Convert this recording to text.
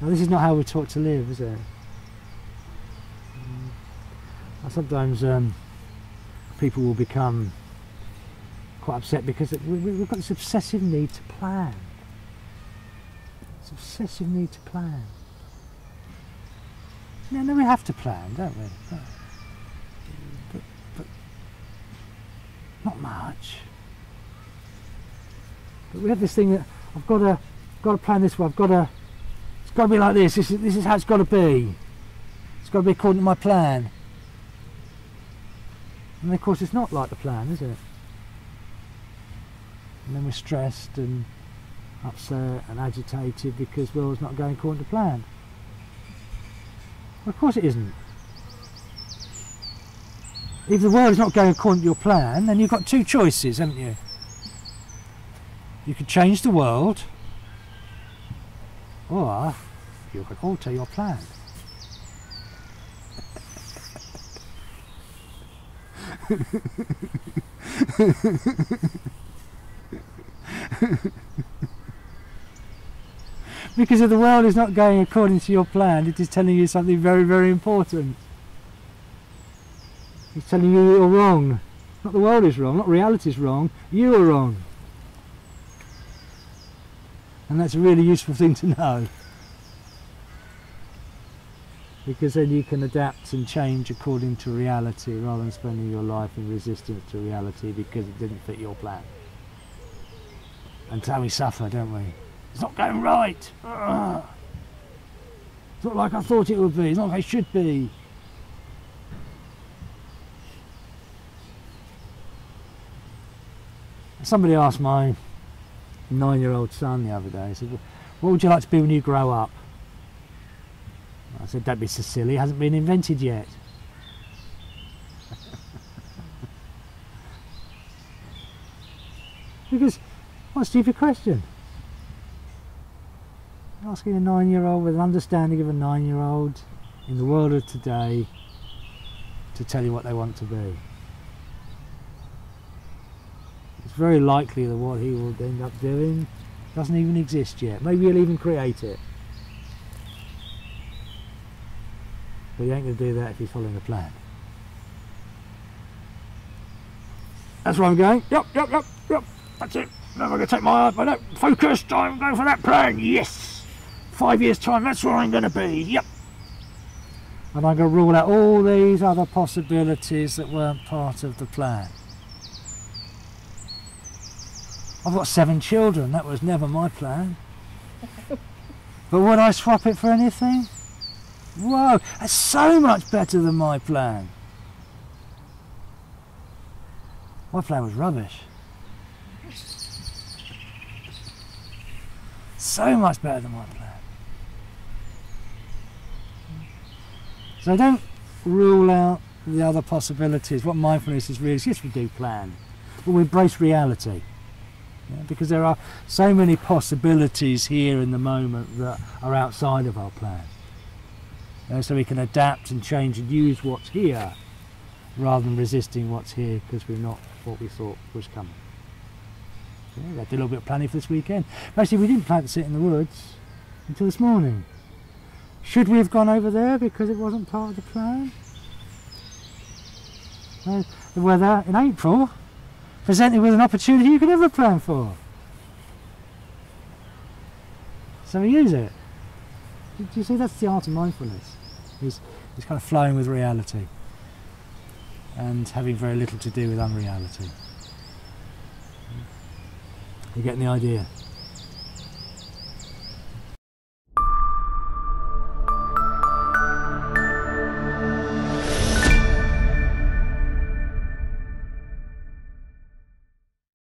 Now this is not how we're taught to live, is it? Mm. Sometimes um, people will become quite upset because we, we, we've got this obsessive need to plan. This obsessive need to plan. No, no, we have to plan, don't we? But, but not much. But we have this thing that I've got to, got to plan this way. I've got to. It's got to be like this. This is, this is how it's got to be. It's got to be according to my plan. And of course, it's not like the plan, is it? And then we're stressed and upset and agitated because well, it's not going according to plan. Well, of course, it isn't. If the world is not going according to your plan, then you've got two choices, haven't you? You could change the world, or you can alter your plan. because if the world is not going according to your plan, it is telling you something very, very important. It's telling you you're wrong. Not the world is wrong, not reality is wrong, you are wrong. And that's a really useful thing to know. Because then you can adapt and change according to reality rather than spending your life in resistance to reality because it didn't fit your plan. And so we suffer, don't we? It's not going right. Ugh. It's not like I thought it would be. It's not like it should be. Somebody asked my nine-year-old son the other day, he said, what would you like to be when you grow up? I said, don't be so silly, it hasn't been invented yet. because, what a stupid question. Asking a nine-year-old with an understanding of a nine-year-old in the world of today to tell you what they want to be. It's very likely that what he will end up doing doesn't even exist yet. Maybe he'll even create it. But he ain't going to do that if he's following the plan. That's where I'm going. Yep, yep, yep, yep. That's it. Now I'm going to take my eye, but focused. I'm going for that plan. Yes. Five years' time, that's where I'm going to be. Yep. And I'm going to rule out all these other possibilities that weren't part of the plan. I've got seven children, that was never my plan. but would I swap it for anything? Whoa, that's so much better than my plan. My plan was rubbish. So much better than my plan. So don't rule out the other possibilities. What mindfulness is really, yes we do plan, but we embrace reality. Yeah, because there are so many possibilities here in the moment that are outside of our plan. Yeah, so we can adapt and change and use what's here rather than resisting what's here because we're not what we thought was coming. Yeah, I did a little bit of planning for this weekend. Actually, we didn't plan to sit in the woods until this morning. Should we have gone over there because it wasn't part of the plan? Uh, the weather in April presented with an opportunity you could never plan for. So we use it. Do you see that's the art of mindfulness? It's, it's kind of flowing with reality and having very little to do with unreality. You're getting the idea?